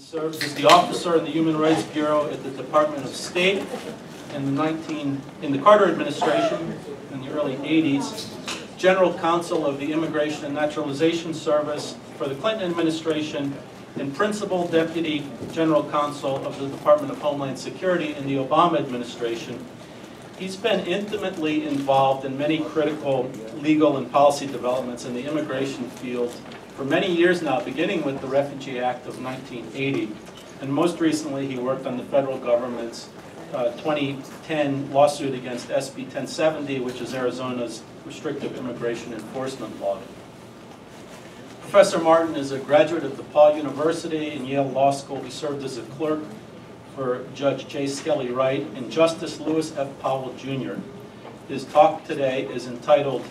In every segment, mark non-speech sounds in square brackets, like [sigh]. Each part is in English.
served as the officer in the Human Rights Bureau at the Department of State in the 19, in the Carter administration in the early 80s, general counsel of the Immigration and Naturalization Service for the Clinton administration, and principal deputy general counsel of the Department of Homeland Security in the Obama administration. He's been intimately involved in many critical legal and policy developments in the immigration field for many years now, beginning with the Refugee Act of 1980. And most recently, he worked on the federal government's uh, 2010 lawsuit against SB 1070, which is Arizona's restrictive immigration enforcement law. Professor Martin is a graduate of DePauw University and Yale Law School. He served as a clerk for Judge J. Skelly Wright and Justice Lewis F. Powell Jr. His talk today is entitled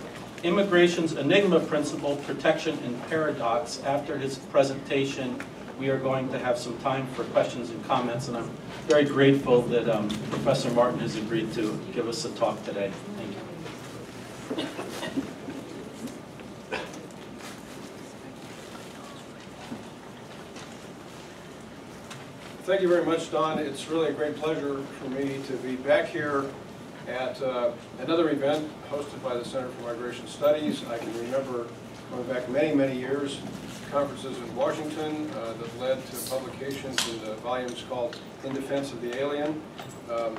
Immigration's Enigma Principle, Protection and Paradox. After his presentation, we are going to have some time for questions and comments, and I'm very grateful that um, Professor Martin has agreed to give us a talk today. Thank you. Thank you very much, Don. It's really a great pleasure for me to be back here at uh, another event hosted by the Center for Migration Studies. I can remember going back many, many years, conferences in Washington uh, that led to publications in the volumes called In Defense of the Alien. Um,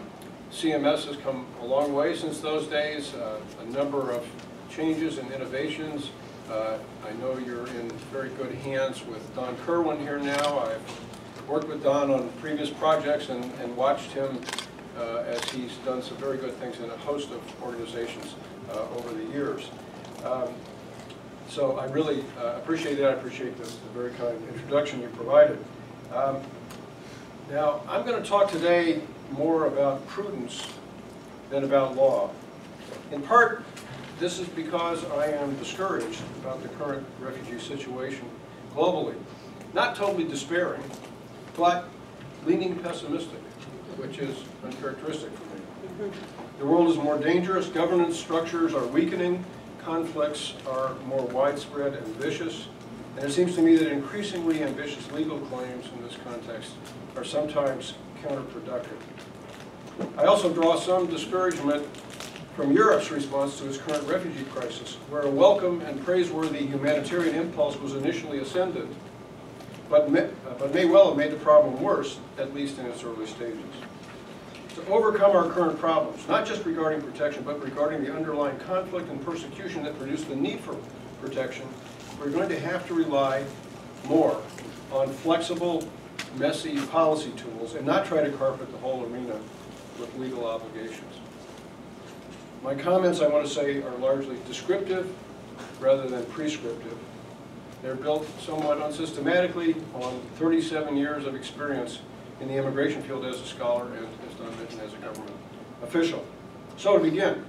CMS has come a long way since those days, uh, a number of changes and innovations. Uh, I know you're in very good hands with Don Kerwin here now. I've worked with Don on previous projects and, and watched him uh, as he's done some very good things in a host of organizations uh, over the years. Um, so I really uh, appreciate that. I appreciate the, the, very kind introduction you provided. Um, now, I'm going to talk today more about prudence than about law. In part, this is because I am discouraged about the current refugee situation globally. Not totally despairing, but leaning pessimistic, which is uncharacteristic for me. The world is more dangerous, governance structures are weakening, conflicts are more widespread and vicious, and it seems to me that increasingly ambitious legal claims in this context are sometimes counterproductive. I also draw some discouragement from Europe's response to its current refugee crisis, where a welcome and praiseworthy humanitarian impulse was initially ascended but may, but may well have made the problem worse, at least in its early stages. To overcome our current problems, not just regarding protection, but regarding the underlying conflict and persecution that produced the need for protection, we're going to have to rely more on flexible, messy policy tools and not try to carpet the whole arena with legal obligations. My comments, I want to say, are largely descriptive rather than prescriptive they're built somewhat unsystematically on 37 years of experience in the immigration field as a scholar and, as Don mentioned, as a government official. So to begin,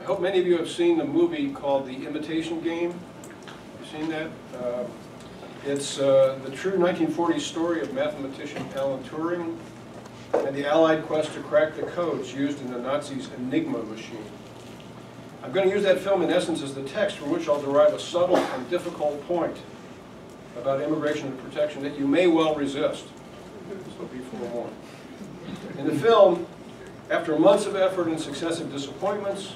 I hope many of you have seen the movie called The Imitation Game. Have you seen that? Uh, it's uh, the true 1940s story of mathematician Alan Turing and the Allied quest to crack the codes used in the Nazis' Enigma machine. I'm going to use that film in essence as the text from which I'll derive a subtle and difficult point about immigration and protection that you may well resist. So be forewarned. In the film, after months of effort and successive disappointments,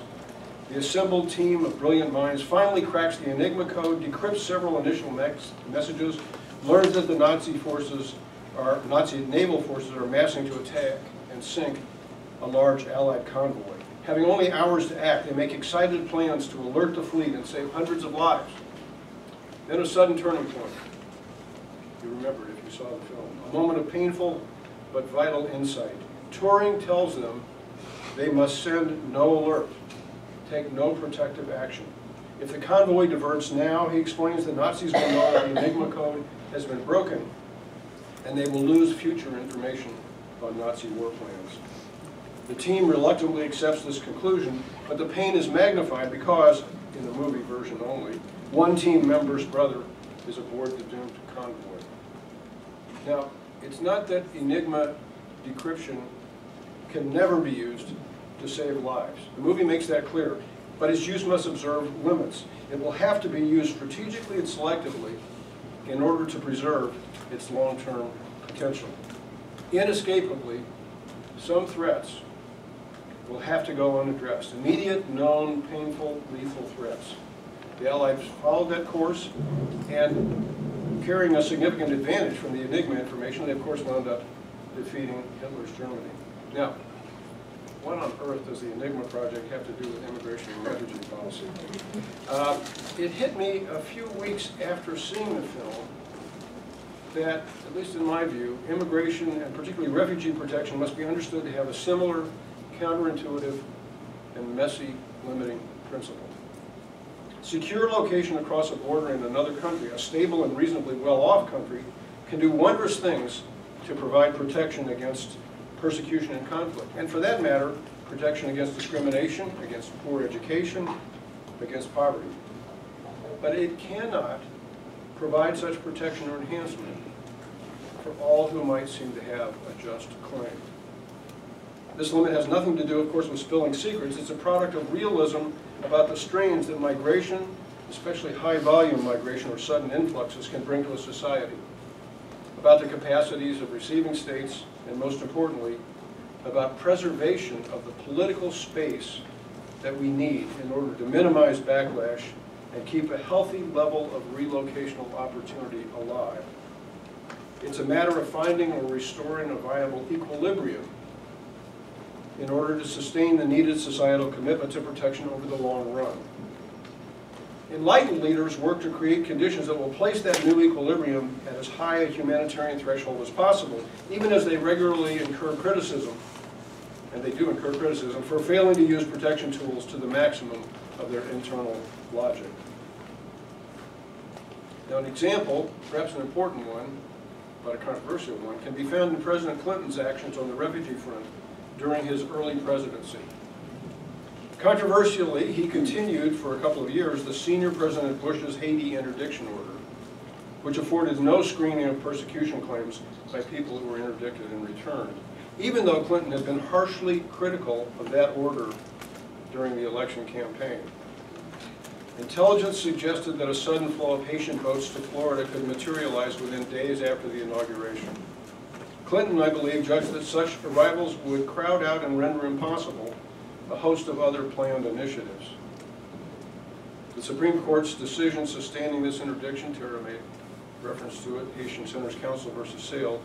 the assembled team of brilliant minds finally cracks the Enigma code, decrypts several initial messages, learns that the Nazi forces are, Nazi naval forces are massing to attack and sink a large Allied convoy. Having only hours to act, they make excited plans to alert the fleet and save hundreds of lives. Then a sudden turning point. You remember it if you saw the film. A moment of painful but vital insight. Turing tells them they must send no alert, take no protective action. If the convoy diverts now, he explains the Nazis will know the Enigma code has been broken and they will lose future information on Nazi war plans. The team reluctantly accepts this conclusion, but the pain is magnified because, in the movie version only, one team member's brother is aboard the doomed convoy. Now, it's not that Enigma decryption can never be used to save lives. The movie makes that clear, but its use must observe limits. It will have to be used strategically and selectively in order to preserve its long-term potential. Inescapably, some threats will have to go unaddressed. Immediate, known, painful, lethal threats. The Allies followed that course, and carrying a significant advantage from the Enigma information, they of course wound up defeating Hitler's Germany. Now, what on earth does the Enigma project have to do with immigration and refugee policy? Uh, It hit me a few weeks after seeing the film that, at least in my view, immigration and particularly refugee protection must be understood to have a similar counterintuitive and messy limiting principle. Secure location across a border in another country, a stable and reasonably well-off country, can do wondrous things to provide protection against persecution and conflict. And for that matter, protection against discrimination, against poor education, against poverty. But it cannot provide such protection or enhancement for all who might seem to have a just claim. This limit has nothing to do, of course, with spilling secrets. It's a product of realism about the strains that migration, especially high-volume migration or sudden influxes, can bring to a society. About the capacities of receiving states, and most importantly, about preservation of the political space that we need in order to minimize backlash and keep a healthy level of relocational opportunity alive. It's a matter of finding or restoring a viable equilibrium in order to sustain the needed societal commitment to protection over the long run. Enlightened leaders work to create conditions that will place that new equilibrium at as high a humanitarian threshold as possible, even as they regularly incur criticism, and they do incur criticism, for failing to use protection tools to the maximum of their internal logic. Now, an example, perhaps an important one, but a controversial one, can be found in President Clinton's actions on the refugee front during his early presidency. Controversially, he continued for a couple of years the senior President Bush's Haiti interdiction order, which afforded no screening of persecution claims by people who were interdicted and returned, even though Clinton had been harshly critical of that order during the election campaign. Intelligence suggested that a sudden flow of Haitian boats to Florida could materialize within days after the inauguration. Clinton, I believe, judged that such arrivals would crowd out and render impossible a host of other planned initiatives. The Supreme Court's decision sustaining this interdiction, Tara made reference to it, Haitian Centers Council versus Sale,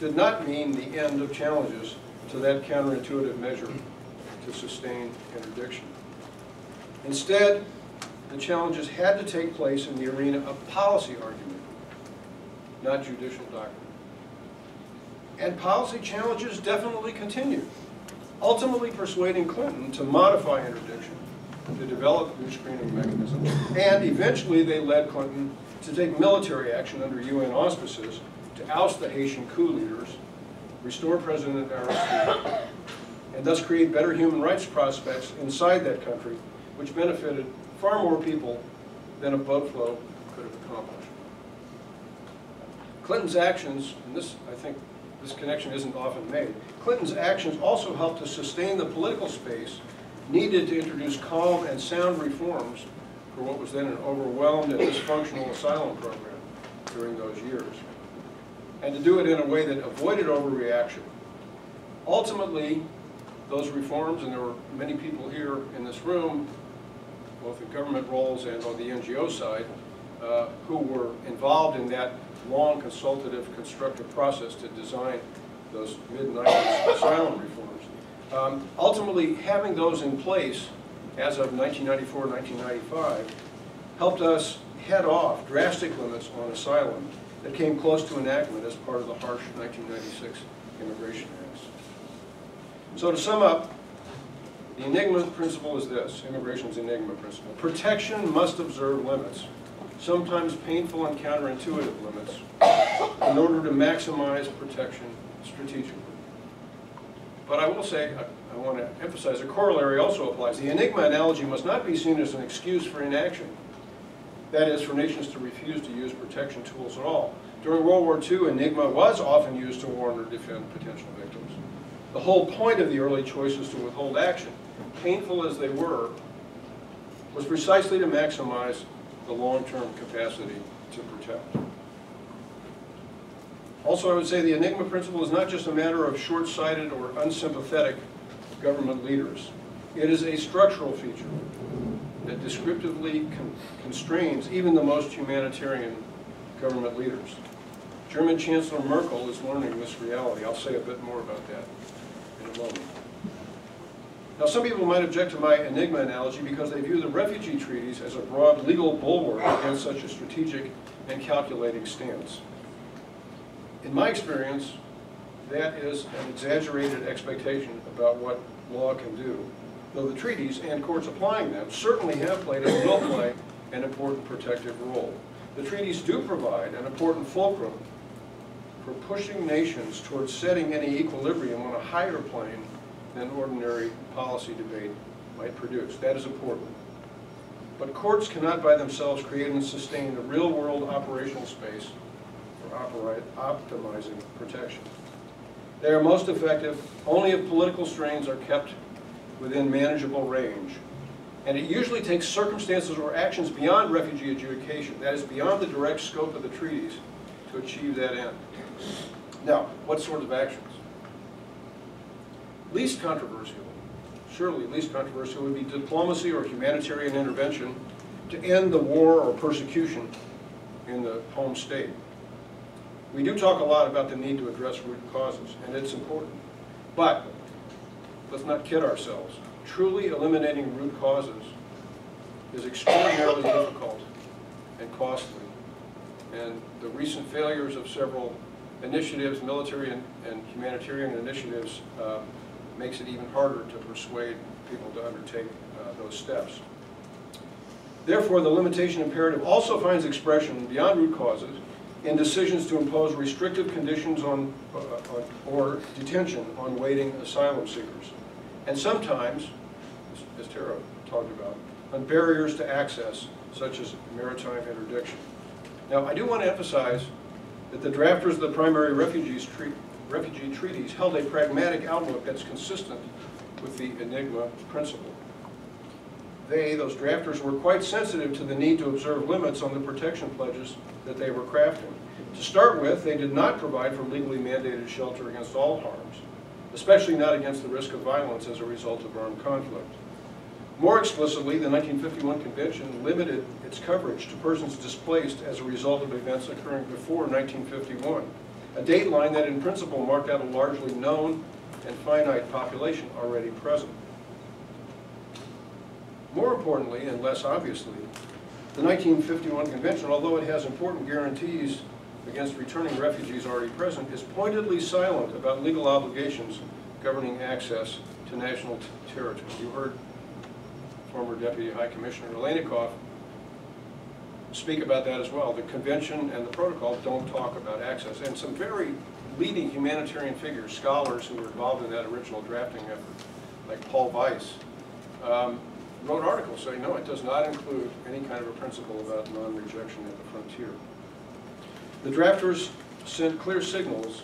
did not mean the end of challenges to that counterintuitive measure to sustain interdiction. Instead, the challenges had to take place in the arena of policy argument, not judicial doctrine. And policy challenges definitely continued, ultimately persuading Clinton to modify interdiction, to develop new screening mechanisms, and eventually they led Clinton to take military action under UN auspices to oust the Haitian coup leaders, restore President Aristide, and thus create better human rights prospects inside that country, which benefited far more people than a boat flow could have accomplished. Clinton's actions, and this, I think, this connection isn't often made, Clinton's actions also helped to sustain the political space needed to introduce calm and sound reforms for what was then an overwhelmed and dysfunctional asylum program during those years, and to do it in a way that avoided overreaction. Ultimately, those reforms, and there were many people here in this room, both in government roles and on the NGO side, uh, who were involved in that long consultative constructive process to design those mid-90s asylum reforms. Um, ultimately, having those in place as of 1994, 1995, helped us head off drastic limits on asylum that came close to enactment as part of the harsh 1996 Immigration Acts. So to sum up, the enigma principle is this, immigration's enigma principle. Protection must observe limits, sometimes painful and counterintuitive limits, in order to maximize protection strategically. But I will say, I, I want to emphasize, a corollary also applies. The enigma analogy must not be seen as an excuse for inaction. That is, for nations to refuse to use protection tools at all. During World War II, enigma was often used to warn or defend potential victims. The whole point of the early choices to withhold action, painful as they were, was precisely to maximize the long-term capacity to protect. Also, I would say the Enigma principle is not just a matter of short-sighted or unsympathetic government leaders. It is a structural feature that descriptively con- constrains even the most humanitarian government leaders. German Chancellor Merkel is learning this reality. I'll say a bit more about that in a moment. Now, some people might object to my Enigma analogy because they view the refugee treaties as a broad legal bulwark against such a strategic and calculating stance. In my experience, that is an exaggerated expectation about what law can do, though the treaties and courts applying them certainly have played and will play an important protective role. The treaties do provide an important fulcrum for pushing nations towards setting any equilibrium on a higher plane than ordinary policy debate might produce. That is important. But courts cannot by themselves create and sustain the real-world operational space for optimizing protection. They are most effective only if political strains are kept within manageable range. And it usually takes circumstances or actions beyond refugee adjudication, that is beyond the direct scope of the treaties, to achieve that end. Now, what sort of actions? Least controversial, surely least controversial would be diplomacy or humanitarian intervention to end the war or persecution in the home state. We do talk a lot about the need to address root causes, and it's important. But let's not kid ourselves. Truly eliminating root causes is extraordinarily difficult and costly. And the recent failures of several initiatives, military and, and humanitarian initiatives, uh, makes it even harder to persuade people to undertake uh, those steps. Therefore, the limitation imperative also finds expression beyond root causes in decisions to impose restrictive conditions on, uh, on or detention on waiting asylum seekers. And sometimes, as, as Tara talked about, on barriers to access, such as maritime interdiction. Now, I do want to emphasize that the drafters of the primary refugees treat, refugee treaties held a pragmatic outlook that's consistent with the Enigma principle. They, those drafters, were quite sensitive to the need to observe limits on the protection pledges that they were crafting. To start with, they did not provide for legally mandated shelter against all harms, especially not against the risk of violence as a result of armed conflict. More explicitly, the 1951 Convention limited its coverage to persons displaced as a result of events occurring before 1951, a date line that in principle marked out a largely known and finite population already present. More importantly, and less obviously, the 1951 Convention, although it has important guarantees against returning refugees already present, is pointedly silent about legal obligations governing access to national territory. You heard former Deputy High Commissioner Aleinikoff speak about that as well. The convention and the protocol don't talk about access. And some very leading humanitarian figures, scholars who were involved in that original drafting effort, like Paul Weis, um, wrote articles saying, no, it does not include any kind of a principle about non-rejection at the frontier. The drafters sent clear signals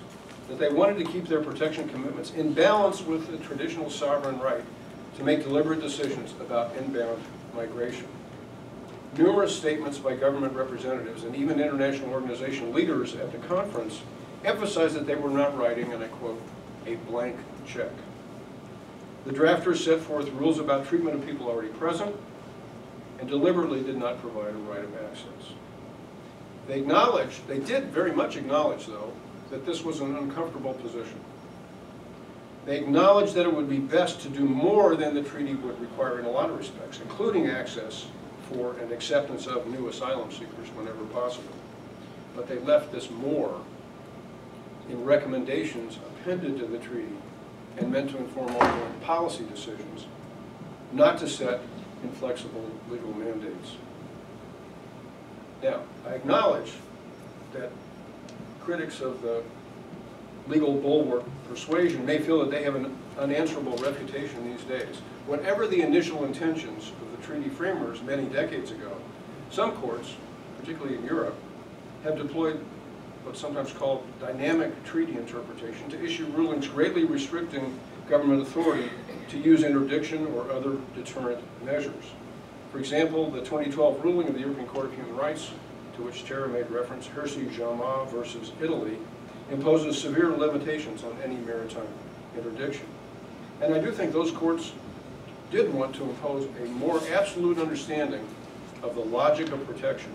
that they wanted to keep their protection commitments in balance with the traditional sovereign right to make deliberate decisions about inbound migration. Numerous statements by government representatives and even international organization leaders at the conference emphasized that they were not writing, and I quote, a blank check. The drafters set forth rules about treatment of people already present and deliberately did not provide a right of access. They acknowledged, they did very much acknowledge, though, that this was an uncomfortable position. They acknowledged that it would be best to do more than the treaty would require in a lot of respects, including access for an acceptance of new asylum seekers whenever possible. But they left this more in recommendations appended to the treaty and meant to inform ongoing policy decisions, not to set inflexible legal mandates. Now, I acknowledge that critics of the legal bulwark persuasion may feel that they have an unanswerable reputation these days. Whatever the initial intentions the treaty framers many decades ago, some courts, particularly in Europe, have deployed what's sometimes called dynamic treaty interpretation to issue rulings greatly restricting government authority to use interdiction or other deterrent measures. For example, the 2012 ruling of the European Court of Human Rights to which Tara made reference, Hirsi Jamal versus Italy, imposes severe limitations on any maritime interdiction. And I do think those courts did want to impose a more absolute understanding of the logic of protection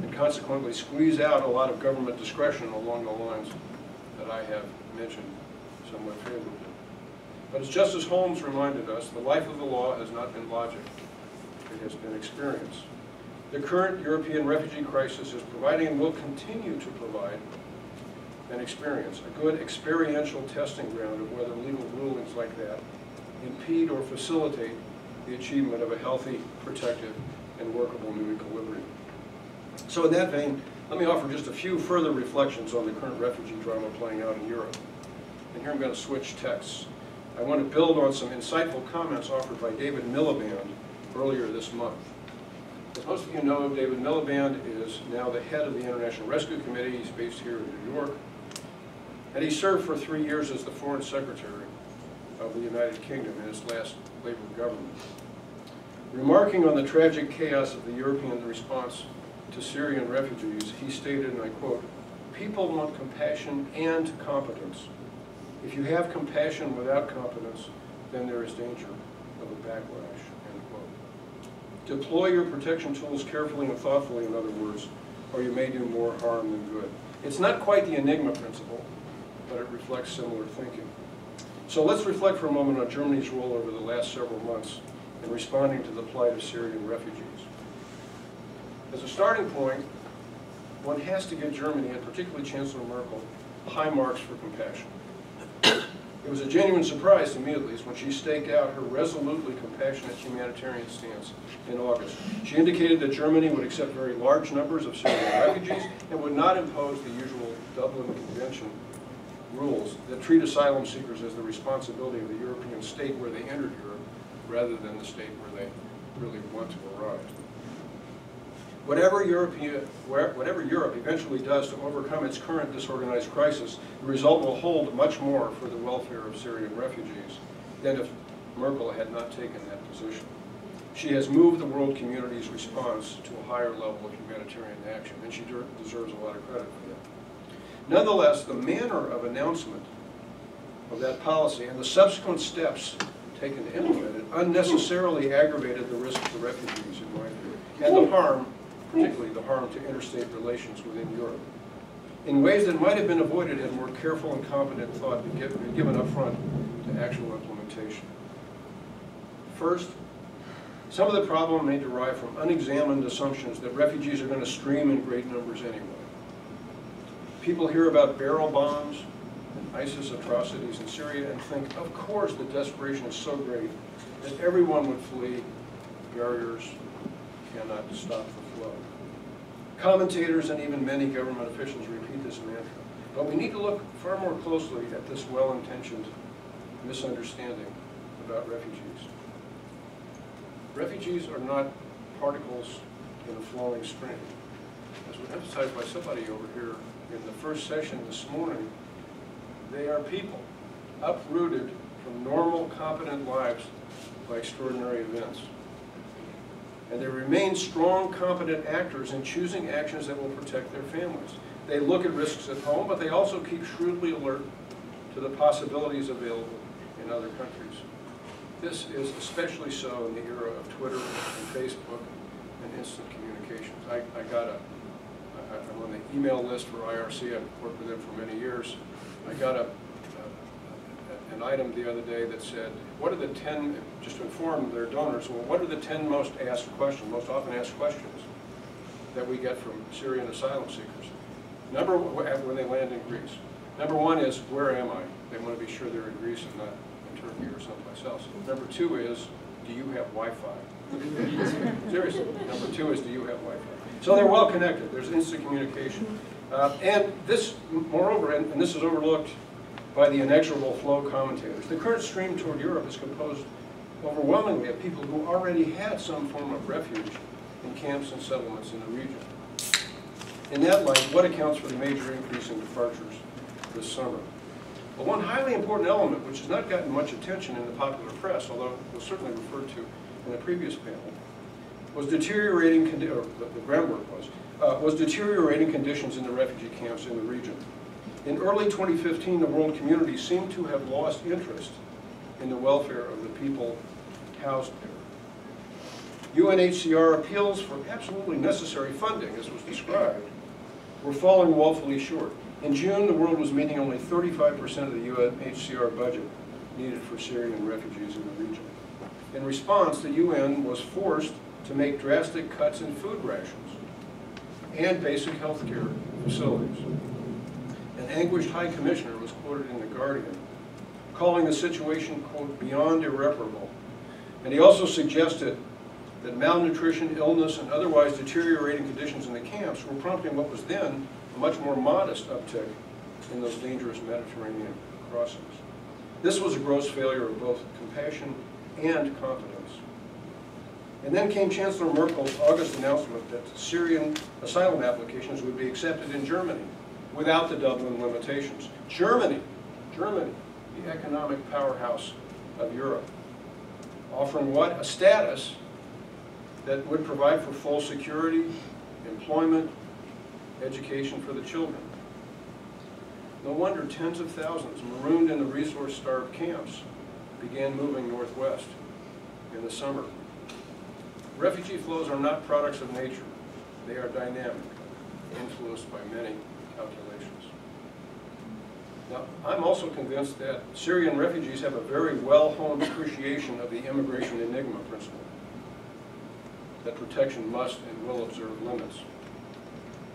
and consequently squeeze out a lot of government discretion along the lines that I have mentioned somewhat favorably. But as Justice Holmes reminded us, the life of the law has not been logic, it has been experience. The current European refugee crisis is providing and will continue to provide an experience, a good experiential testing ground of whether legal rulings like that impede or facilitate the achievement of a healthy, protective, and workable new equilibrium. So in that vein, let me offer just a few further reflections on the current refugee drama playing out in Europe. And here I'm going to switch texts. I want to build on some insightful comments offered by David Miliband earlier this month. As most of you know, David Miliband is now the head of the International Rescue Committee. He's based here in New York. And he served for three years as the Foreign Secretary of the United Kingdom in his last Labour government. Remarking on the tragic chaos of the European response to Syrian refugees, he stated, and I quote, people want compassion and competence. If you have compassion without competence, then there is danger of a backlash, end quote. Deploy your protection tools carefully and thoughtfully, in other words, or you may do more harm than good. It's not quite the Enigma principle, but it reflects similar thinking. So let's reflect for a moment on Germany's role over the last several months in responding to the plight of Syrian refugees. As a starting point, one has to give Germany, and particularly Chancellor Merkel, high marks for compassion. It was a genuine surprise to me, at least, when she staked out her resolutely compassionate humanitarian stance in August. She indicated that Germany would accept very large numbers of Syrian refugees and would not impose the usual Dublin Convention rules that treat asylum seekers as the responsibility of the European state where they entered Europe rather than the state where they really want to arrive. Whatever, European, whatever Europe eventually does to overcome its current disorganized crisis, the result will hold much more for the welfare of Syrian refugees than if Merkel had not taken that position. She has moved the world community's response to a higher level of humanitarian action, and she deserves a lot of credit for that. Nonetheless, the manner of announcement of that policy and the subsequent steps taken to implement it unnecessarily aggravated the risk to refugees, in my view, and the harm, particularly the harm to interstate relations within Europe, in ways that might have been avoided had more careful and competent thought been given up front to actual implementation. First, some of the problem may derive from unexamined assumptions that refugees are going to stream in great numbers anyway. People hear about barrel bombs ISIS atrocities in Syria and think, of course, the desperation is so great that everyone would flee. Barriers cannot stop the flow. Commentators and even many government officials repeat this mantra. But we need to look far more closely at this well-intentioned misunderstanding about refugees. Refugees are not particles in a flowing stream. As was emphasized by somebody over here in the first session this morning, they are people uprooted from normal, competent lives by extraordinary events. And they remain strong, competent actors in choosing actions that will protect their families. They look at risks at home, but they also keep shrewdly alert to the possibilities available in other countries. This is especially so in the era of Twitter and Facebook and instant communications. I, I got a I'm on the email list for IRC. I've worked with them for many years. I got a, a, an item the other day that said, what are the 10, just to inform their donors, well, what are the 10 most asked questions, most often asked questions that we get from Syrian asylum seekers? Number when they land in Greece. Number one is, where am I? They want to be sure they're in Greece and not in Turkey or someplace else. Number two is, do you have Wi-Fi? [laughs] Seriously. Number two is, do you have Wi-Fi? So they're well connected. There's instant communication. Uh, and this, moreover, and, and, this is overlooked by the inexorable flow commentators, the current stream toward Europe is composed overwhelmingly of people who already had some form of refuge in camps and settlements in the region. In that light, what accounts for the major increase in departures this summer? But one highly important element, which has not gotten much attention in the popular press, although it was certainly referred to in the previous panel, was deteriorating, or the, groundwork was, uh, was deteriorating conditions in the refugee camps in the region. In early 2015, the world community seemed to have lost interest in the welfare of the people housed there. UNHCR appeals for absolutely necessary funding, as was described, were falling woefully short. In June, the world was meeting only 35% of the UNHCR budget needed for Syrian refugees in the region. In response, the UN was forced to make drastic cuts in food rations and basic health care facilities. An anguished high commissioner was quoted in The Guardian, calling the situation, quote, beyond irreparable. And he also suggested that malnutrition, illness, and otherwise deteriorating conditions in the camps were prompting what was then a much more modest uptick in those dangerous Mediterranean crossings. This was a gross failure of both compassion and confidence. And then came Chancellor Merkel's August announcement that Syrian asylum applications would be accepted in Germany without the Dublin limitations. Germany, Germany, the economic powerhouse of Europe, offering what? A status that would provide for full security, employment, education for the children. No wonder tens of thousands marooned in the resource-starved camps began moving northwest in the summer. Refugee flows are not products of nature. They are dynamic, influenced by many calculations. Now, I'm also convinced that Syrian refugees have a very well-honed appreciation of the immigration enigma principle, that protection must and will observe limits.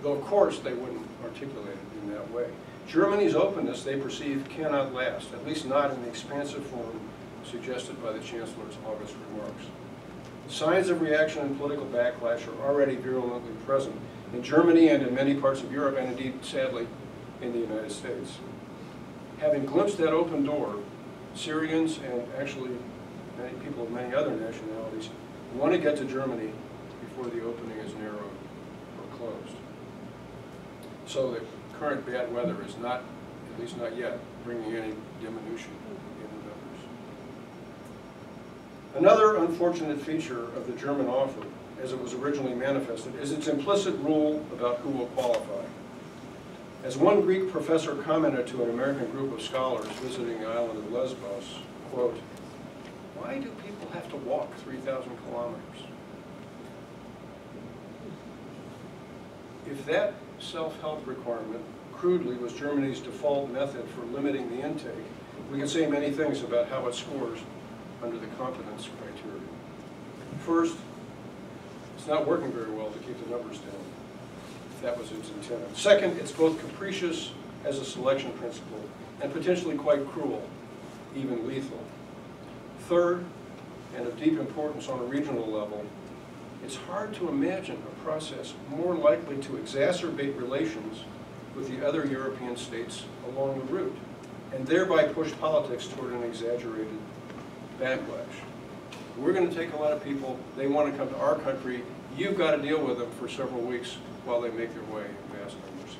Though, of course, they wouldn't articulate it in that way. Germany's openness, they perceive, cannot last, at least not in the expansive form suggested by the Chancellor's August remarks. Signs of reaction and political backlash are already virulently present in Germany and in many parts of Europe, and indeed, sadly, in the United States. Having glimpsed that open door, Syrians and actually many people of many other nationalities want to get to Germany before the opening is narrowed or closed. So the current bad weather is not, at least not yet, bringing any diminution. Another unfortunate feature of the German offer, as it was originally manifested, is its implicit rule about who will qualify. As one Greek professor commented to an American group of scholars visiting the island of Lesbos, quote, why do people have to walk 3,000 kilometers? If that self-help requirement crudely was Germany's default method for limiting the intake, we can say many things about how it scores under the competence criteria. First, it's not working very well to keep the numbers down, that was its intent. Second, it's both capricious as a selection principle and potentially quite cruel, even lethal. Third, and of deep importance on a regional level, it's hard to imagine a process more likely to exacerbate relations with the other European states along the route, and thereby push politics toward an exaggerated backlash. We're going to take a lot of people, they want to come to our country, you've got to deal with them for several weeks while they make their way in vast numbers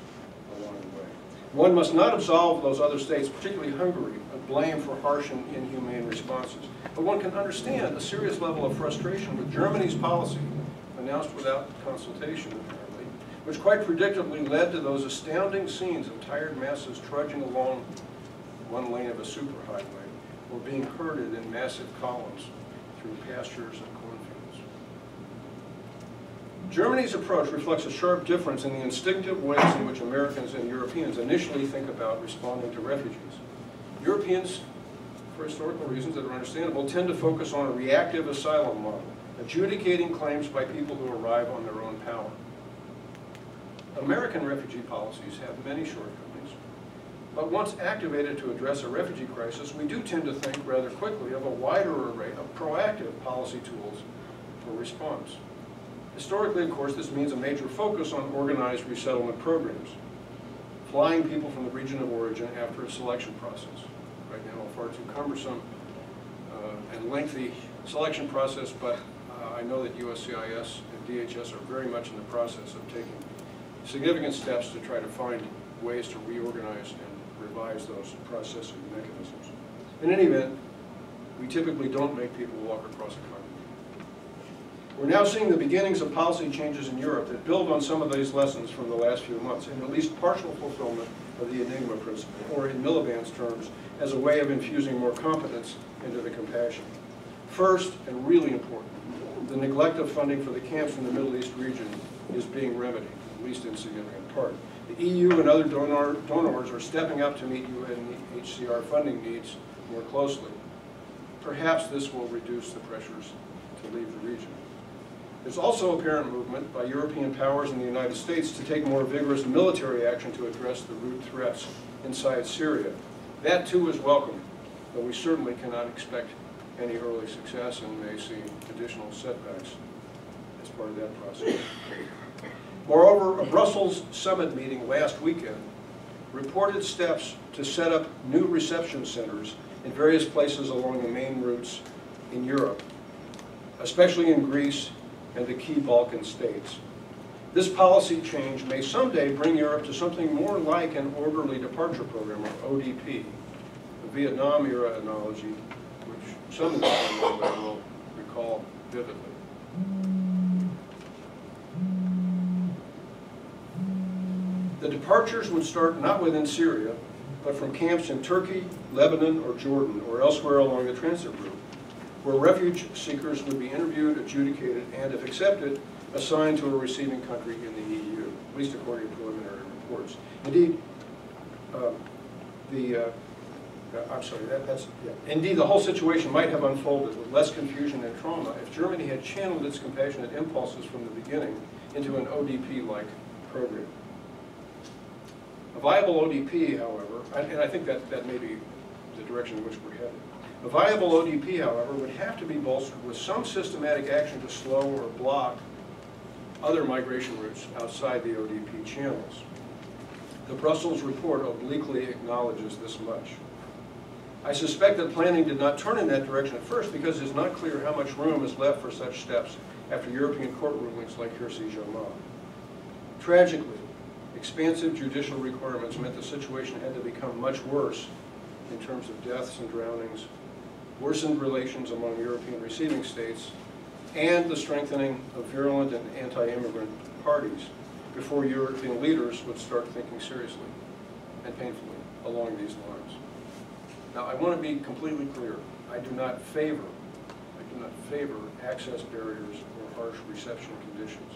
along the way. One must not absolve those other states, particularly Hungary, of blame for harsh and inhumane responses. But one can understand a serious level of frustration with Germany's policy, announced without consultation apparently, which quite predictably led to those astounding scenes of tired masses trudging along one lane of a superhighway or being herded in massive columns through pastures and cornfields. Germany's approach reflects a sharp difference in the instinctive ways in which Americans and Europeans initially think about responding to refugees. Europeans, for historical reasons that are understandable, tend to focus on a reactive asylum model, adjudicating claims by people who arrive on their own power. American refugee policies have many shortcomings, but once activated to address a refugee crisis, we do tend to think rather quickly of a wider array of proactive policy tools for response. Historically, of course, this means a major focus on organized resettlement programs, flying people from the region of origin after a selection process. Right now, a far too cumbersome uh, and lengthy selection process, but uh, I know that USCIS and DHS are very much in the process of taking significant steps to try to find ways to reorganize and revise those processing mechanisms. In any event, we typically don't make people walk across a continent. We're now seeing the beginnings of policy changes in Europe that build on some of these lessons from the last few months, and at least partial fulfillment of the Enigma principle, or in Miliband's terms, as a way of infusing more competence into the compassion. First, and really important, the neglect of funding for the camps in the Middle East region is being remedied, at least in significant part. The EU and other donor, donors are stepping up to meet UNHCR funding needs more closely. Perhaps this will reduce the pressures to leave the region. There's also apparent movement by European powers in the United States to take more vigorous military action to address the root threats inside Syria. That too is welcome, but we certainly cannot expect any early success and may see additional setbacks as part of that process. Moreover, a Brussels summit meeting last weekend reported steps to set up new reception centers in various places along the main routes in Europe, especially in Greece and the key Balkan states. This policy change may someday bring Europe to something more like an orderly departure program, or ODP, the Vietnam era analogy, which some of you will recall vividly. Departures would start not within Syria, but from camps in Turkey, Lebanon, or Jordan, or elsewhere along the transit route, where refuge seekers would be interviewed, adjudicated, and if accepted, assigned to a receiving country in the EU, at least according to preliminary reports. Indeed, uh, the, uh, uh, I'm sorry, that, that's, yeah. Indeed, the whole situation might have unfolded with less confusion and trauma if Germany had channeled its compassionate impulses from the beginning into an ODP-like program. A viable ODP, however, and I think that, that may be the direction in which we're headed. A viable ODP, however, would have to be bolstered with some systematic action to slow or block other migration routes outside the ODP channels. The Brussels report obliquely acknowledges this much. I suspect that planning did not turn in that direction at first because it's not clear how much room is left for such steps after European court rulings like Hirsi-Jamal. Tragically, expansive judicial requirements meant the situation had to become much worse in terms of deaths and drownings, worsened relations among European receiving states, and the strengthening of virulent and anti-immigrant parties before European leaders would start thinking seriously and painfully along these lines. Now, I want to be completely clear. I do not favor, I do not favor access barriers or harsh reception conditions.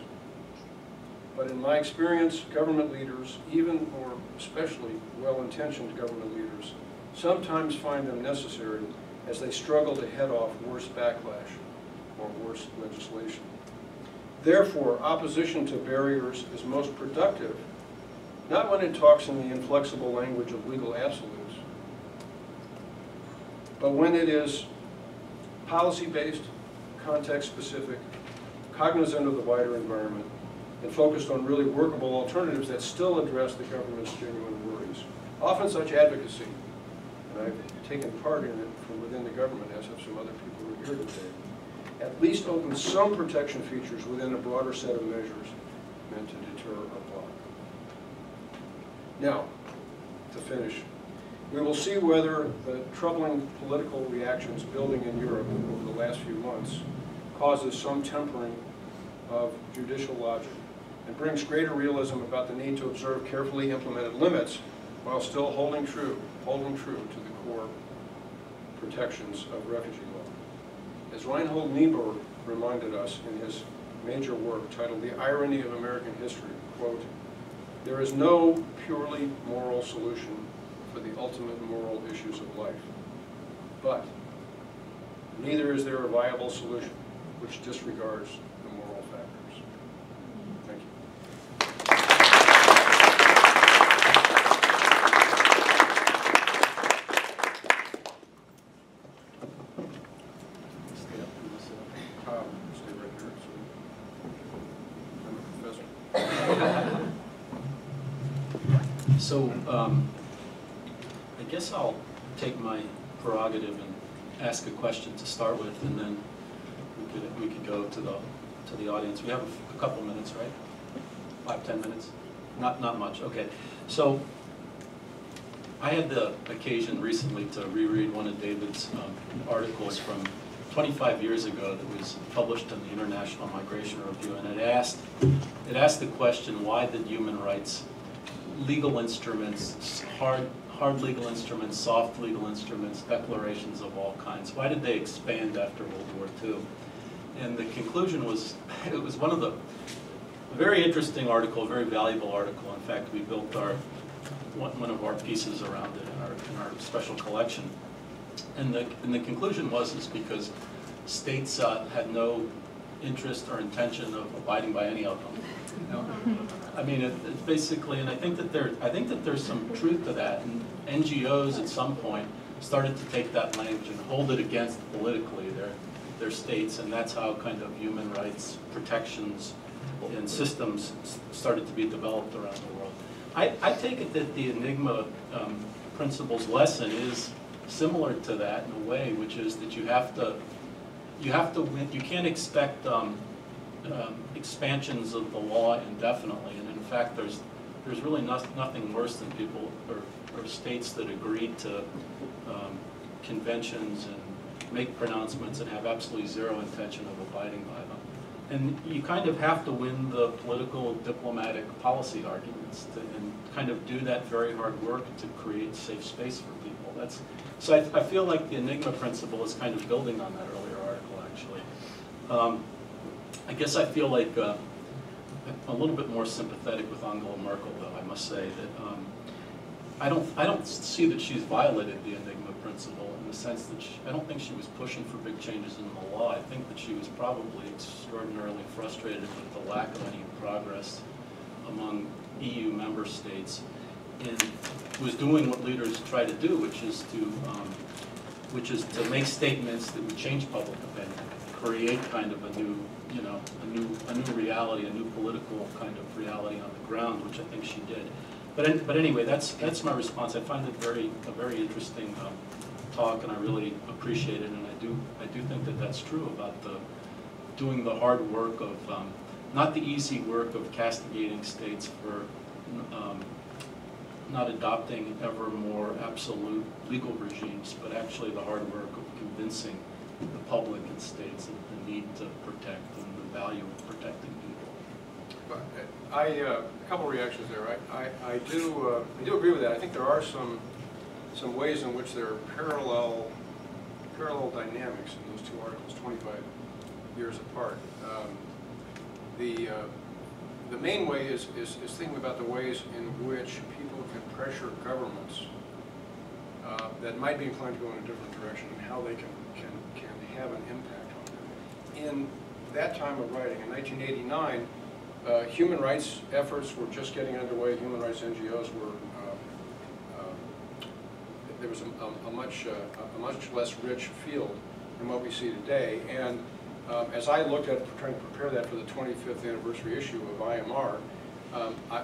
But in my experience, government leaders, even or especially well-intentioned government leaders, sometimes find them necessary as they struggle to head off worse backlash or worse legislation. Therefore, opposition to barriers is most productive, not when it talks in the inflexible language of legal absolutes, but when it is policy-based, context-specific, cognizant of the wider environment, and focused on really workable alternatives that still address the government's genuine worries. Often such advocacy, and I've taken part in it from within the government, as have some other people who are here today, at least opens some protection features within a broader set of measures meant to deter or block. Now, to finish, we will see whether the troubling political reactions building in Europe over the last few months causes some tempering of judicial logic and brings greater realism about the need to observe carefully implemented limits while still holding true, holding true to the core protections of refugee law. As Reinhold Niebuhr reminded us in his major work titled The Irony of American History, quote, there is no purely moral solution for the ultimate moral issues of life. But neither is there a viable solution which disregards the moral factors. Thank you. Stay up, you wanna sit up? Um, Stay right here. so- I'm a professor. So, um, I guess I'll take my prerogative and ask a question to start with, and then we could, we could go to the, to the audience. We have a couple minutes, right? Five, ten minutes? Not, not much, okay. So, I had the occasion recently to reread one of David's um, articles from 25 years ago that was published in the International Migration Review, and it asked, it asked the question, why did human rights, legal instruments, hard, hard legal instruments, soft legal instruments, declarations of all kinds, why did they expand after World War II? And the conclusion was, [laughs] it was one of the, very interesting article, a very valuable article. In fact, we built our, one one of our pieces around it in our, in our special collection. And the, and the conclusion was is because states uh, had no interest or intention of abiding by any of them. you know? I mean, it, it's basically, and I think that there, I think that there's some truth to that. And NGOs at some point started to take that language and hold it against politically their, their states, and that's how kind of human rights protections and systems started to be developed around the world. I, I take it that the Enigma um, principles lesson is similar to that in a way, which is that you have to, you have to win, you can't expect um, um, expansions of the law indefinitely. And in fact, there's, there's really nothing worse than people or, or states that agree to um, conventions and make pronouncements and have absolutely zero intention of abiding by them. And you kind of have to win the political, diplomatic, policy arguments to, and kind of do that very hard work to create safe space for people. That's, so I, I feel like the Enigma principle is kind of building on that. Um, I guess I feel like uh, a little bit more sympathetic with Angela Merkel, though, I must say, that um, I don't, I don't see that she's violated the Enigma principle in the sense that she, I don't think she was pushing for big changes in the law. I think that she was probably extraordinarily frustrated with the lack of any progress among EU member states and was doing what leaders try to do, which is to, um, which is to make statements that would change public opinion, create kind of a new, you know, a new, a new reality, a new political kind of reality on the ground, which I think she did. But, but anyway, that's, that's my response. I find it very, a very interesting um, talk, and I really appreciate it, and I do, I do think that that's true about the, doing the hard work of, um, not the easy work of castigating states for um, not adopting ever more absolute legal regimes, but actually the hard work of convincing the public and states of the need to protect and the value of protecting people. Uh, I, uh, a couple reactions there. I, I, I do, uh, I do agree with that. I think there are some, some ways in which there are parallel, parallel dynamics in those two articles, 25 years apart. Um, The, uh, the main way is, is, is thinking about the ways in which people can pressure governments uh, that might be inclined to go in a different direction and how they can have an impact on them. In that time of writing, in 1989, uh, human rights efforts were just getting underway. Human rights NGOs were, uh, uh, there was a, a- a much, uh, a much less rich field than what we see today. And um, as I looked at trying to prepare that for the 25th anniversary issue of IMR, um, I,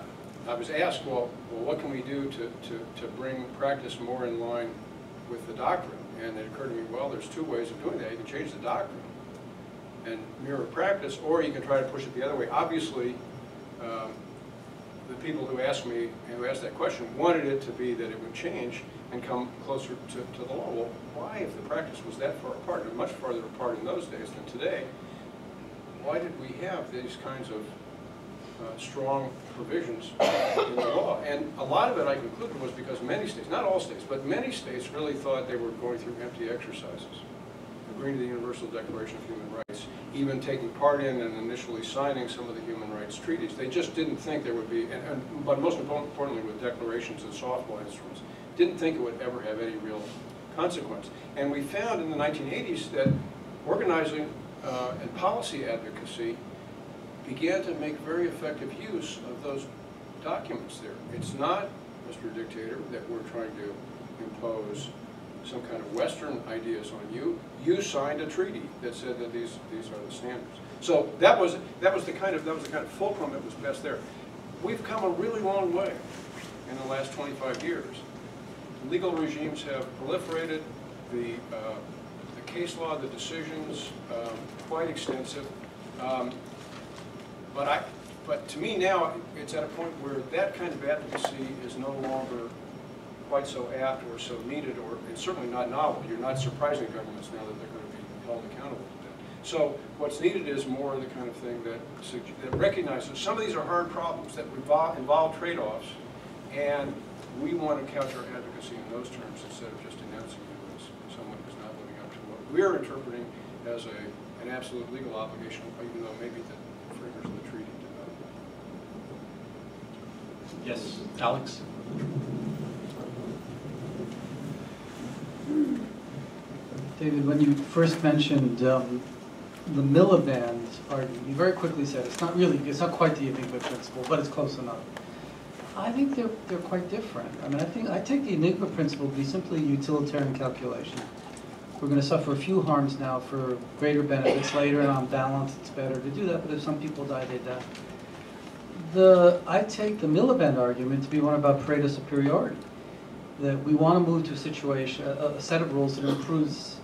I was asked, well, well, what can we do to, to, to bring practice more in line with the doctrine? And it occurred to me, well, there's two ways of doing that. You can change the doctrine and mirror practice, or you can try to push it the other way. Obviously, um, the people who asked me, who asked that question, wanted it to be that it would change and come closer to, to the law. Well, why, if the practice was that far apart, and much farther apart in those days than today, why did we have these kinds of uh, strong provisions in the law? And a lot of it, I concluded, was because many states, not all states, but many states really thought they were going through empty exercises agreeing to the Universal Declaration of Human Rights, even taking part in and initially signing some of the human rights treaties. They just didn't think there would be, and, and, but most importantly with declarations and soft law instruments, didn't think it would ever have any real consequence. And we found in the 1980s that organizing uh, and policy advocacy began to make very effective use of those documents there. It's not, Mr. Dictator, that we're trying to impose some kind of Western ideas on you. You signed a treaty that said that these, these are the standards. So that was, that was the kind of, that was the kind of fulcrum that was best there. We've come a really long way in the last 25 years. Legal regimes have proliferated, the, uh, the case law, the decisions, um, quite extensive. Um, But I, but to me now, it's at a point where that kind of advocacy is no longer quite so apt or so needed, or it's certainly not novel. You're not surprising governments now that they're going to be held accountable to that. So what's needed is more of the kind of thing that, that recognizes some of these are hard problems that involve, involve trade-offs, and we want to couch our advocacy in those terms instead of just denouncing you as someone who's not living up to what we're interpreting as a, an absolute legal obligation, even though maybe the framers of the treaty did not. Yes, Alex? David, when you first mentioned um, the Miliband argument, you very quickly said it's not really, it's not quite the Enigma principle, but it's close enough. I think they're, they're quite different. I mean, I think, I take the Enigma principle to be simply a utilitarian calculation. We're gonna suffer a few harms now for greater benefits later, and on balance, it's better to do that, but if some people die, they die. The, I take the Miliband argument to be one about Pareto superiority that we want to move to a situation, a, a set of rules that improves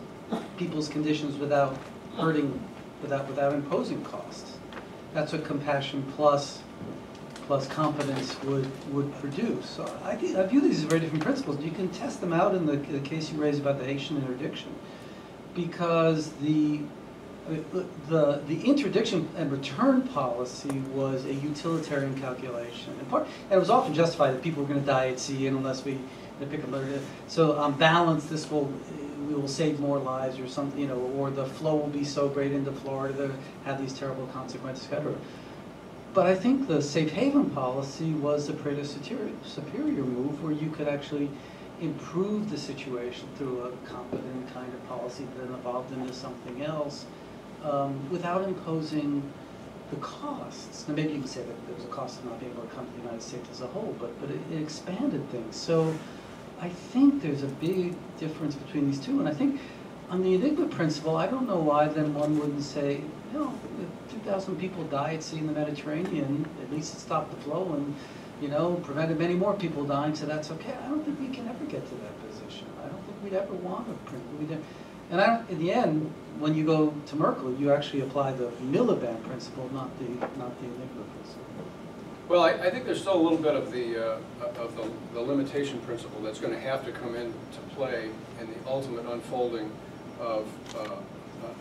people's conditions without hurting, without, without imposing costs. That's what compassion plus, plus competence would, would produce. So I, I view these as very different principles. You can test them out in the, the case you raised about the Haitian interdiction. Because the, the, the interdiction and return policy was a utilitarian calculation. And part, and it was often justified that people were gonna die at sea and unless we, pick a letter. So on balance, this will, we will save more lives or something, you know, or the flow will be so great into Florida to have these terrible consequences, et cetera. But I think the safe haven policy was the Pareto superior, superior move where you could actually improve the situation through a competent kind of policy that evolved into something else um, without imposing the costs. Now, maybe you can say that there was a cost of not being able to come to the United States as a whole, but, but it it expanded things. So I think there's a big difference between these two. And I think on the Enigma principle, I don't know why then one wouldn't say, you know, if 2,000 people die at sea in the Mediterranean, at least it stopped the flow and, you know, prevented many more people dying, so that's okay. I don't think we can ever get to that position. I don't think we'd ever want to print. We'd, and I in the end, when you go to Merkel, you actually apply the Miliband principle, not the, not the Enigma principle. Well, I, I think there's still a little bit of the, uh, of the, the limitation principle that's gonna have to come into play in the ultimate unfolding of, uh,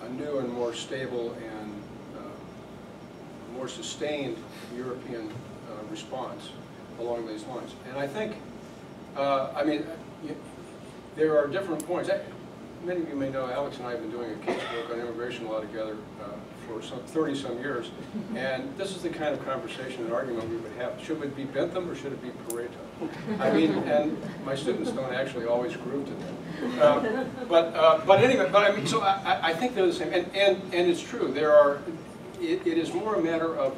a new and more stable and, uh, more sustained European, uh, response along these lines. And I think, uh, I mean, y- there are different points. I- Many of you may know, Alex and I have been doing a casebook on immigration law together uh, for some, thirty-some years. And this is the kind of conversation and argument we would have. Should it be Bentham or should it be Pareto? I mean, and my students don't actually always groove to that. Uh, But, uh, but anyway, but I mean, so I, I- think they're the same. And, and, and it's true, there are, it, it is more a matter of,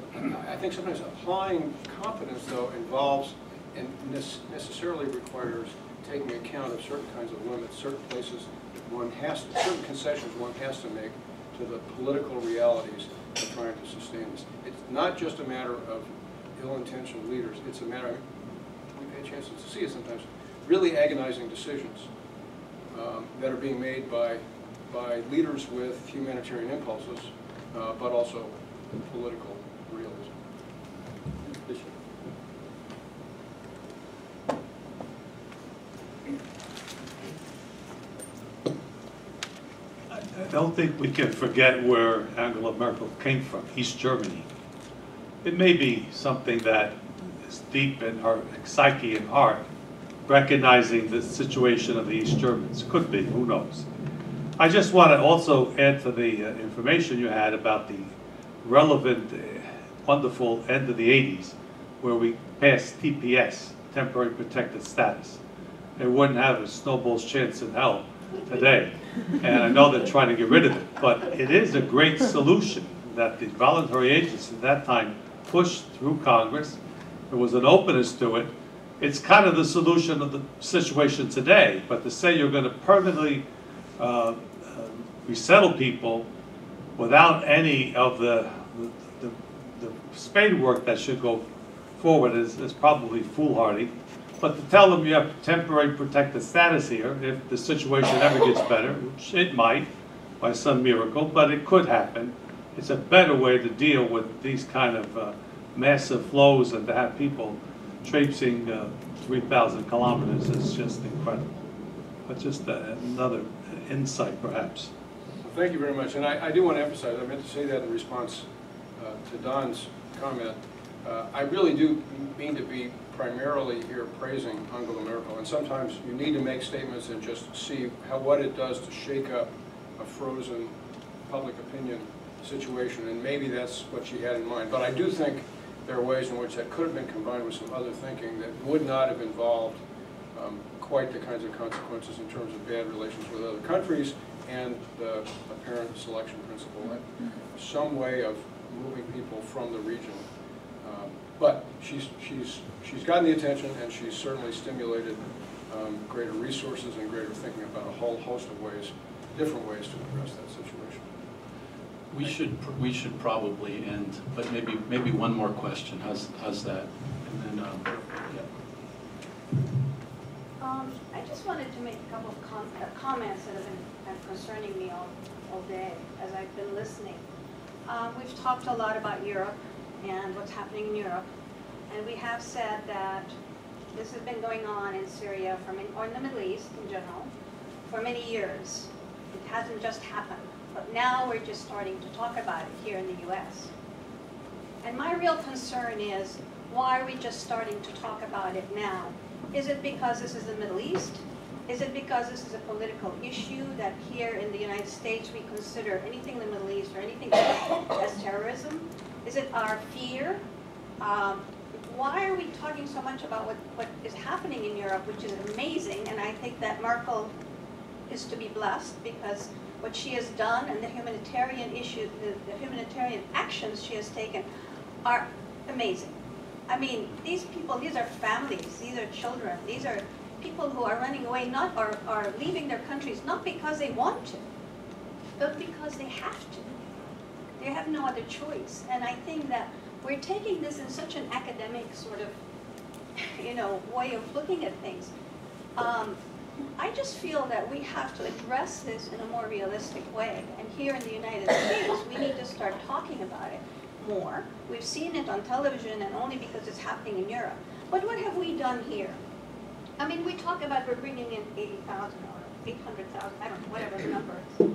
I think sometimes applying competence though involves and necessarily requires taking account of certain kinds of limits, certain places one has, to certain concessions one has to make to the political realities of trying to sustain this. It's not just a matter of ill-intentioned leaders, it's a matter, we pay chances to see it sometimes, really agonizing decisions um, that are being made by, by leaders with humanitarian impulses, uh, but also political realism. Bishop? I don't think we can forget where Angela Merkel came from, East Germany. It may be something that is deep in her psyche and heart, recognizing the situation of the East Germans. Could be, who knows? I just want to also add to the uh, information you had about the relevant, uh, wonderful end of the 80s, where we passed TPS, Temporary Protected Status. It wouldn't have a snowball's chance in hell today. And I know they're trying to get rid of it, but it is a great solution that the voluntary agents at that time pushed through Congress. There was an openness to it. It's kind of the solution of the situation today, but to say you're gonna permanently uh, uh, resettle people without any of the, the, the spade work that should go forward is, is probably foolhardy. But to tell them you have temporary protected status here, if the situation ever gets better, which it might by some miracle, but it could happen, it's a better way to deal with these kind of uh, massive flows and to have people traipsing uh, 3,000 kilometers is just incredible. But just uh, another insight perhaps. Thank you very much, and I, I do want to emphasize, I meant to say that in response uh, to Don's comment. Uh, I really do mean to be primarily here praising Angela Merkel, and sometimes you need to make statements and just see how, what it does to shake up a frozen public opinion situation, and maybe that's what she had in mind. But I do think there are ways in which that could have been combined with some other thinking that would not have involved um, quite the kinds of consequences in terms of bad relations with other countries and the apparent selection principle, some way of moving people from the region. Um, But she's, she's, she's gotten the attention and she's certainly stimulated um, greater resources and greater thinking about a whole host of ways, different ways to address that situation. We should, pr- we should probably end, but maybe, maybe one more question, how's, how's that? And then, um, yeah. Um, I just wanted to make a couple of com- uh, comments that have been kind of concerning me all, all day as I've been listening. Um, we've talked a lot about Europe and what's happening in Europe, and we have said that this has been going on in Syria or in the Middle East in general, for many years. It hasn't just happened, but now we're just starting to talk about it here in the US. And my real concern is, why are we just starting to talk about it now? Is it because this is the Middle East? Is it because this is a political issue that here in the United States we consider anything in the Middle East or anything [coughs] as terrorism? Is it our fear? Um, why are we talking so much about what, what is happening in Europe, which is amazing, and I think that Merkel is to be blessed because what she has done and the humanitarian issue, the, the humanitarian actions she has taken are amazing. I mean, these people, these are families, these are children, these are people who are running away, not are, are leaving their countries, not because they want to, but because they have to. They have no other choice. And I think that we're taking this in such an academic sort of, you know, way of looking at things. Um, I just feel that we have to address this in a more realistic way. And here in the United States, we need to start talking about it more. We've seen it on television and only because it's happening in Europe. But what have we done here? I mean, we talk about we're bringing in 80,000 or 800,000, I don't know, whatever the number is.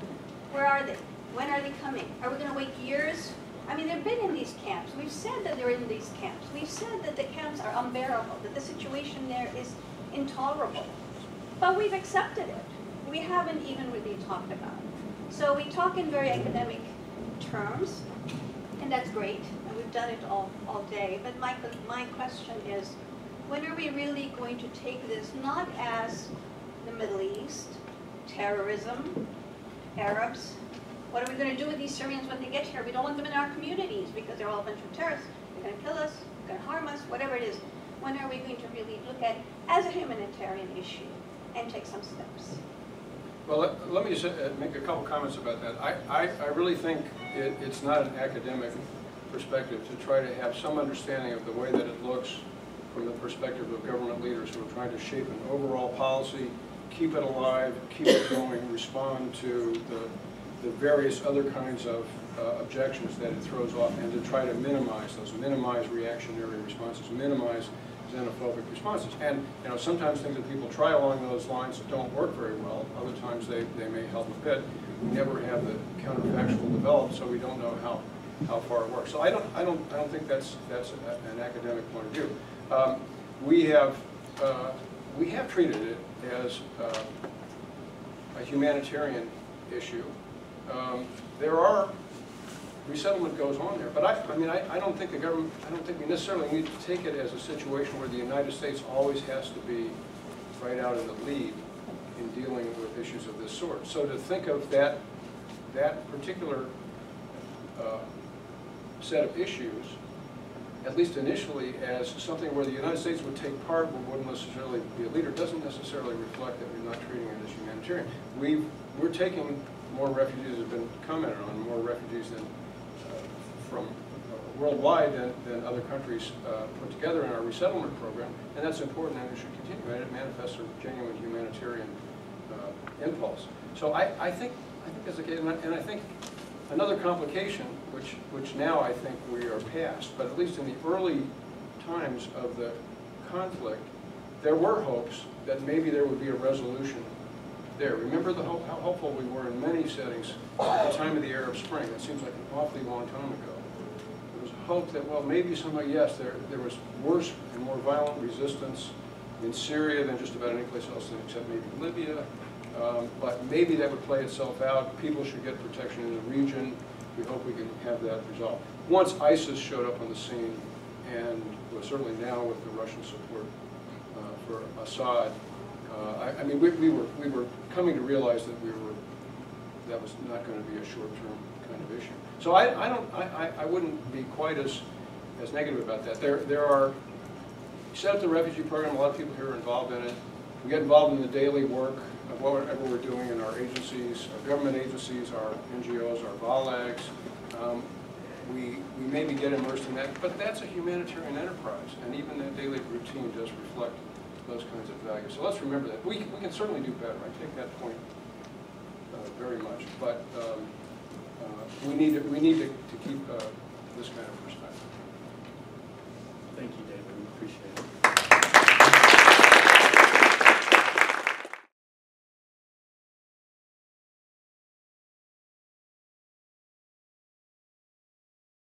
Where are they? When are they coming? Are we going to wait years? I mean, they've been in these camps. We've said that they're in these camps. We've said that the camps are unbearable, that the situation there is intolerable. But we've accepted it. We haven't even really talked about it. So we talk in very academic terms, and that's great, and we've done it all, all day. But my, my question is, when are we really going to take this not as the Middle East, terrorism, Arabs? What are we going to do with these Syrians when they get here? We don't want them in our communities because they're all a bunch of terrorists. They're going to kill us, they're going to harm us, whatever it is. When are we going to really look at as a humanitarian issue and take some steps? Well, let, let me just uh, make a couple comments about that. I, I, I really think it, it's not an academic perspective to try to have some understanding of the way that it looks from the perspective of government leaders who are trying to shape an overall policy, keep it alive, keep it going, respond to the, the various other kinds of uh, objections that it throws off, and to try to minimize those, minimize reactionary responses, minimize xenophobic responses. And, you know, sometimes things that people try along those lines don't work very well. Other times they, they may help a bit. We never have the counterfactual developed, so we don't know how, how far it works. So I don't, I don't, I don't think that's, that's a- an academic point of view. Um, We have, uh, we have treated it as uh, a humanitarian issue. Um, There are, resettlement goes on there, but I, I mean, I, I don't think the government, I don't think we necessarily need to take it as a situation where the United States always has to be right out in the lead in dealing with issues of this sort. So to think of that, that particular uh, set of issues, at least initially, as something where the United States would take part but wouldn't necessarily be a leader, doesn't necessarily reflect that we're not treating it as humanitarian. We've, we're taking more refugees, have been commented on, more refugees than, uh, from uh, worldwide than, than other countries uh, put together in our resettlement program, and that's important and it should continue, and it manifests a genuine humanitarian uh, impulse. So I, I think, I think that's okay, and I, and I think Another complication, which, which now I think we are past, but at least in the early times of the conflict, there were hopes that maybe there would be a resolution there. Remember the, ho- how hopeful we were in many settings at the time of the Arab Spring? That seems like an awfully long time ago. There was hope that, well, maybe somebody, yes, there, there was worse and more violent resistance in Syria than just about any place else except maybe Libya. Um, But maybe that would play itself out. People should get protection in the region. We hope we can have that resolved. Once ISIS showed up on the scene, and certainly now with the Russian support uh, for Assad, uh, I, I mean, we, we were, we were coming to realize that we were, that was not going to be a short-term kind of issue. So I, I don't, I, I- wouldn't be quite as, as negative about that. There, there are, set up the refugee program, a lot of people here are involved in it. We get involved in the daily work of whatever we're doing in our agencies, our government agencies, our NGOs, our VOLAGs. Um, We, we maybe get immersed in that, but that's a humanitarian enterprise, and even that daily routine does reflect those kinds of values. So let's remember that. We, we can certainly do better, I take that point uh, very much, but um, uh, we need, to we need to to keep uh, this kind of perspective. Thank you, David, we appreciate it.